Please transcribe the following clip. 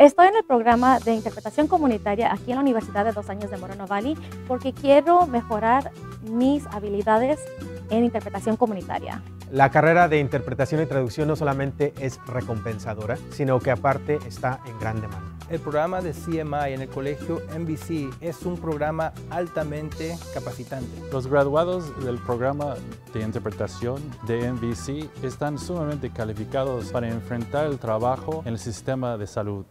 Estoy en el programa de interpretación comunitaria aquí en la Universidad de Dos Años de Moreno Valley porque quiero mejorar mis habilidades en interpretación comunitaria. La carrera de interpretación y traducción no solamente es recompensadora, sino que aparte está en gran demanda. El programa de CMI en el colegio MBC es un programa altamente capacitante. Los graduados del programa de interpretación de MBC están sumamente calificados para enfrentar el trabajo en el sistema de salud.